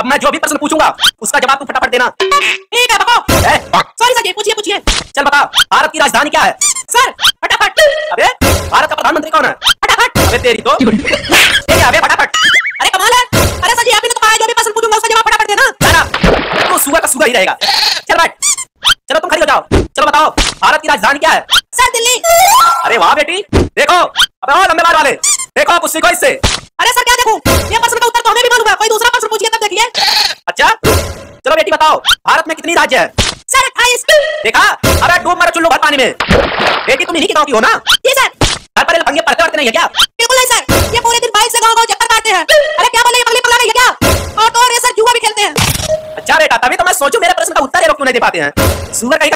अब मैं जो भी प्रश्न पूछूँगा उसका जवाब तू फटाफट देना। ठीक है बताओ सॉरी सर जी पूछिए पूछिए। चल बता भारत की राजधानी क्या है? सर फटाफट। अबे भारत का प्रधानमंत्री कौन है? फटाफट। अबे तेरी तो। तेरी अबे फटाफट। अरे कमाल है। अरे सर जी आपने तो कहा जो भी प्रश्न पूछूँगा उसका जवाब फटाफट देना। जाना तो सुअर का सुअर ही रहेगा। चल बैठ। चलो तुम खड़ी हो जाओ। चलो बताओ भारत की राजधानी क्या है? सर दिल्ली। अरे वाह बेटी। देखो अबे और लंबे बाल वाले। देखो कुछ सीखो इससे। अरे सर क्या देखूँ? ये प्रश्न चलो बताओ भारत में कितनी राज्य है? सर अट्ठाईस देखा? अरे डूब मरा चुल्लू भर पानी में। बेटी तुम इन्हीं की गाँव की हो ना? जी सर। घर पर लफंगे पढ़ते पढ़ते नहीं है क्या? बिल्कुल नहीं सर। ये पूरे दिन बाइक से गाँव गाँव चक्कर काटते हैं। अरे क्या बोले पगली पगला नहीं है क्या? और तो और ये सर जुआ भी खेलते हैं। अच्छा बेटा तभी तो मैं सोचू मेरे प्रश्न का उत्तर ये लोग क्यों नहीं दे पाते हैं? सुअर कहीं